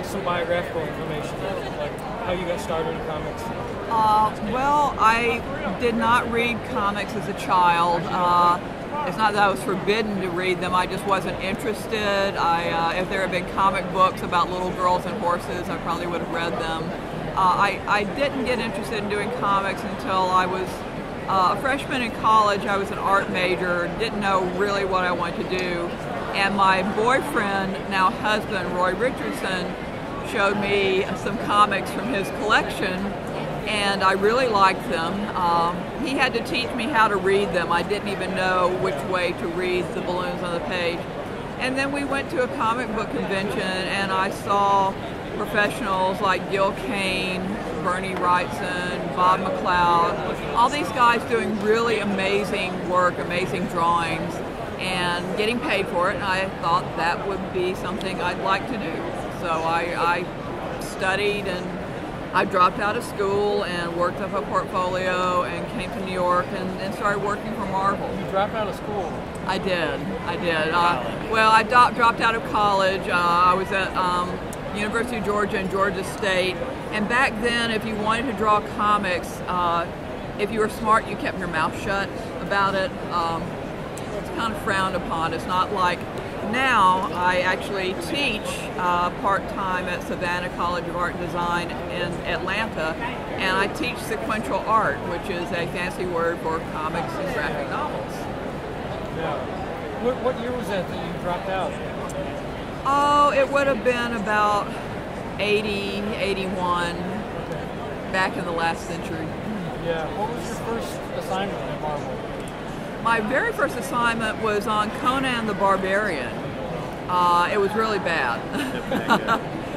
like some biographical information, like how you got started in comics? Uh, well, I did not read comics as a child. Uh, it's not that I was forbidden to read them. I just wasn't interested. I, uh, if there had been comic books about little girls and horses, I probably would have read them. Uh, I, I didn't get interested in doing comics until I was uh, a freshman in college. I was an art major, didn't know really what I wanted to do. And my boyfriend, now husband, Roy Richardson, showed me some comics from his collection and I really liked them. Um, he had to teach me how to read them. I didn't even know which way to read the balloons on the page. And then we went to a comic book convention and I saw professionals like Gil Kane, Bernie Wrightson, Bob McLeod, all these guys doing really amazing work, amazing drawings, and getting paid for it. And I thought that would be something I'd like to do. So I, I studied and I dropped out of school and worked up a portfolio and came to New York and, and started working for Marvel. You dropped out of school? I did. I did. Uh, well, I do- dropped out of college. Uh, I was at um, University of Georgia and Georgia State. And back then, if you wanted to draw comics, uh, if you were smart, you kept your mouth shut about it. Um, it's kind of frowned upon. It's not like now I actually teach uh, part-time at Savannah College of Art and Design in Atlanta, and I teach sequential art, which is a fancy word for comics and graphic novels. Yeah. What, what year was that that you dropped out? Oh, it would have been about 80, 81, back in the last century. Yeah. What was your first assignment at Marvel? My very first assignment was on Conan the Barbarian. Uh, it was really bad.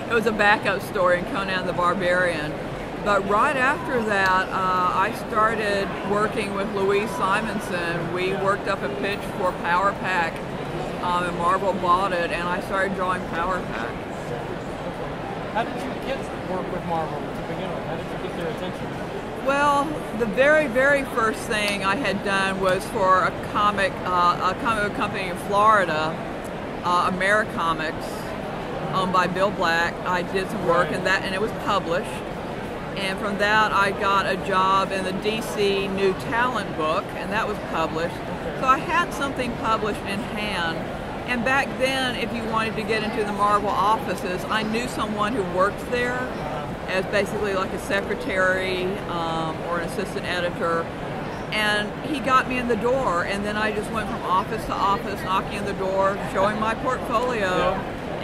it was a backup story in Conan the Barbarian. But right after that, uh, I started working with Louise Simonson. We worked up a pitch for Power Pack, um, and Marvel bought it, and I started drawing Power Pack. How did you get to work with Marvel to begin with? How did you get their attention? Well, the very, very first thing I had done was for a comic, uh, a comic book company in Florida, uh, Americomics, owned by Bill Black. I did some work in that, and it was published. And from that, I got a job in the DC New Talent book, and that was published. So I had something published in hand. And back then, if you wanted to get into the Marvel offices, I knew someone who worked there as basically like a secretary um, or an assistant editor. And he got me in the door, and then I just went from office to office, knocking on the door, showing my portfolio,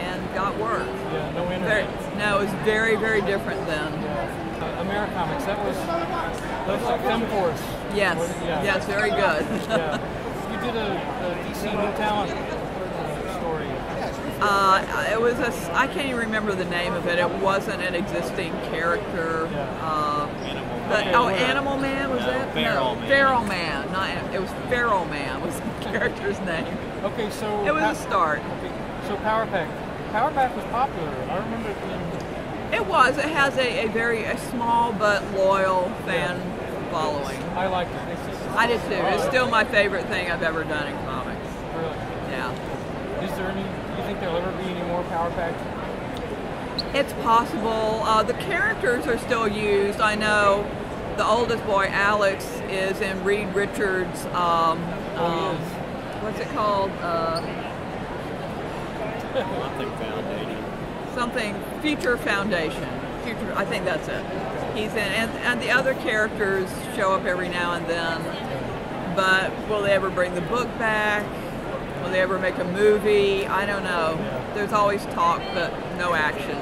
and got work. Yeah. No Very, no, it was very, very different then. Uh, Americomics. That was that was like Femforce. Yes, Yeah. yes, very good. yeah. You did a, a DC New Talent. Uh, it was a, I can't even remember the name of it. It wasn't an existing character. Uh, but, oh, Animal Man was that? Feral no, Man. Feral Man. Not, it was Feral Man was the character's name. Okay, so It was how- a start. Okay, so Power Pack. Power Pack was popular. I remember it being. It was. It has a, a very a small but loyal fan following. I liked it. I did too. It's still my favorite thing I've ever done in comics. really. Yeah. Is there any? Do you think there'll ever be any more Power Packs? It's possible. Uh, the characters are still used. I know the oldest boy, Alex, is in Reed Richards' um, Oh, um, he what's it called? Uh, Nothing foundation. something Future Foundation. Future, I think that's it. He's in, and, and the other characters show up every now and then. But will they ever bring the book back? Will they ever make a movie? I don't know. There's always talk, but no action.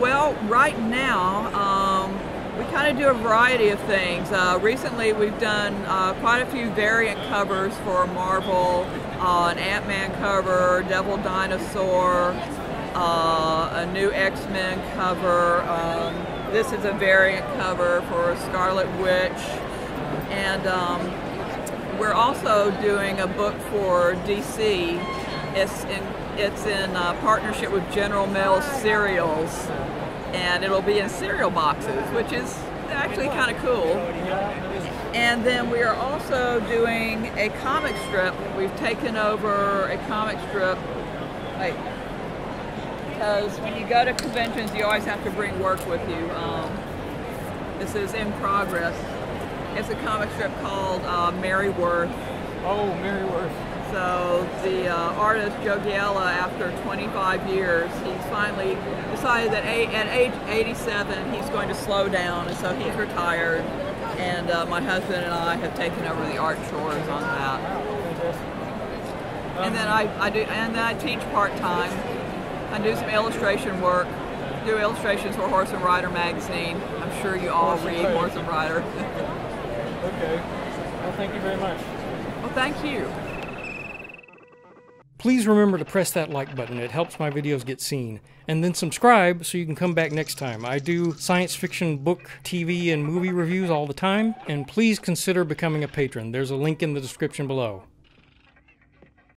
Well, right now, um, we kind of do a variety of things. Uh, recently, we've done uh, quite a few variant covers for Marvel, uh, an Ant-Man cover, Devil Dinosaur, uh, a new X-Men cover. Um, this is a variant cover for Scarlet Witch, and um, we're also doing a book for DC. It's in it's in uh, partnership with General Mills Cereals, and it'll be in cereal boxes, which is actually kind of cool. And then we are also doing a comic strip. We've taken over a comic strip. Because when you go to conventions, you always have to bring work with you. Um, this is in progress. It's a comic strip called uh, Mary Worth. Oh, Mary Worth. So the uh, artist Joe Giella, after 25 years, he's finally decided that at age 87 he's going to slow down, and so he's retired. And uh, my husband and I have taken over the art chores on that. And then I, I do, and then I teach part time. I do some illustration work. Do illustrations for Horse and Rider magazine. I'm sure you all read Horse and Rider. okay. Well, thank you very much. well, thank you. Please remember to press that like button, it helps my videos get seen. And then subscribe so you can come back next time. I do science fiction book, TV, and movie reviews all the time, and please consider becoming a patron. There's a link in the description below.